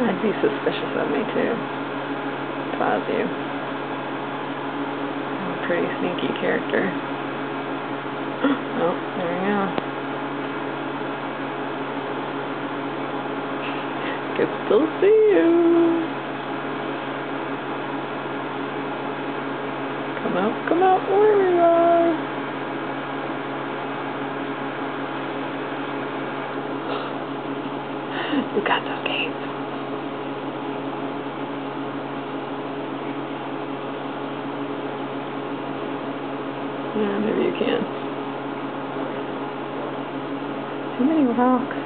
I'd be suspicious of me too. If I was you. I'm a pretty sneaky character. oh, there you go. Can still see you. Come out, come out, where you are. You got those games. Yeah, maybe you can. Too many rocks.